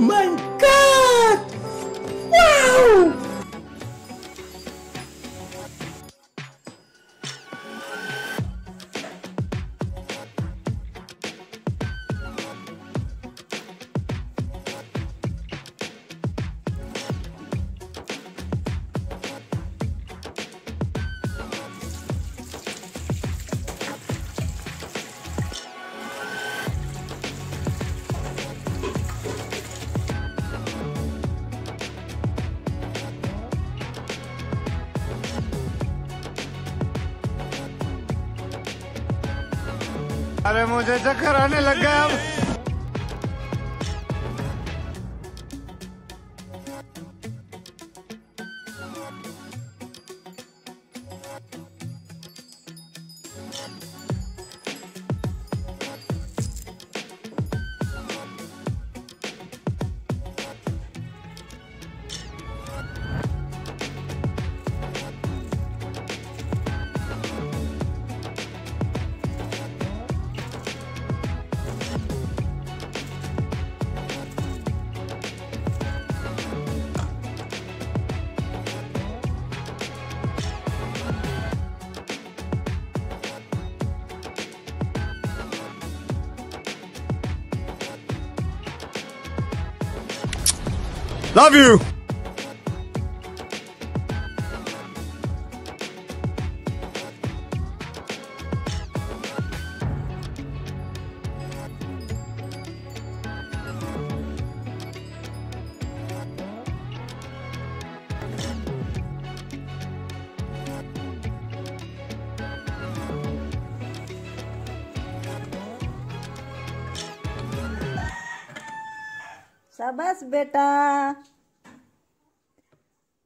mind अरे मुझे चक्कर आने लग गया अब। लव यू शाबाश बेटा।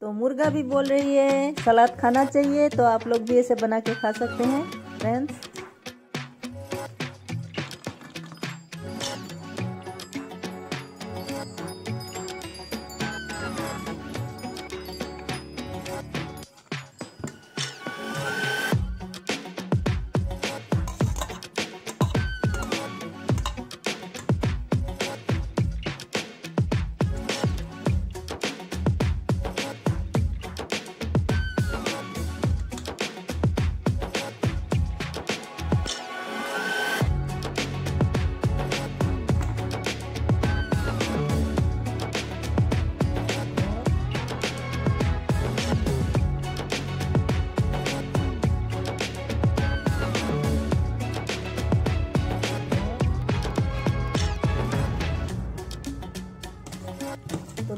तो मुर्गा भी बोल रही है, सलाद खाना चाहिए तो आप लोग भी ऐसे बना के खा सकते हैं फ्रेंड्स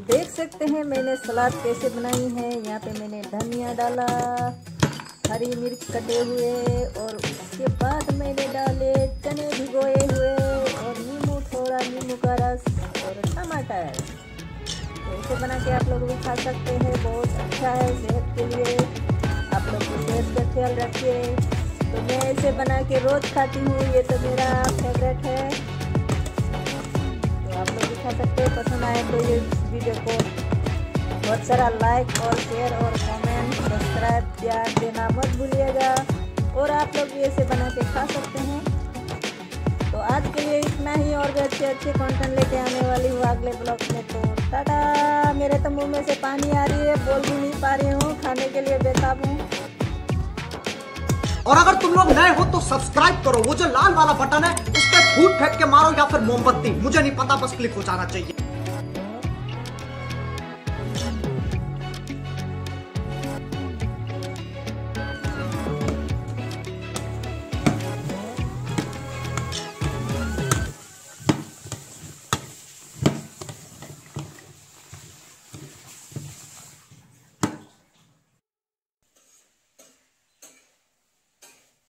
देख सकते हैं मैंने सलाद कैसे बनाई है। यहाँ पे मैंने धनिया डाला, हरी मिर्च कटे हुए, और उसके बाद मैंने डाले चने भिगोए हुए, और नींबू, थोड़ा नींबू का रस और टमाटर। तो ऐसे बना के आप लोग भी खा सकते हैं, बहुत अच्छा है सेहत के लिए। आप लोग की सेहत का ख्याल रखिए। तो मैं ऐसे बना के रोज़ खाती हूँ, ये तो मेरा फेवरेट है। तो आप लोग भी खा सकते हैं, पसंद आए तो ये वीडियो को बहुत सारा लाइक और शेयर और कमेंट सब्सक्राइब प्यार देना मत भूलिएगा। और आप लोग भी ऐसे बना के खा सकते हैं। तो आज के लिए इतना ही और भी अच्छे अच्छे कंटेंट लेके आने वाली हूँ अगले ब्लॉग में तो टाटा। मेरे तो मुँह में से पानी आ रही है, बोल भी नहीं पा रही हूँ, खाने के लिए बेताब हूँ। और अगर तुम लोग नए हो तो सब्सक्राइब करो। वो जो लाल वाला बटन है उस पर फूट फेंक के मारो या फिर मोमबत्ती। मुझे नहीं पता, बस क्लिक हो जाना चाहिए।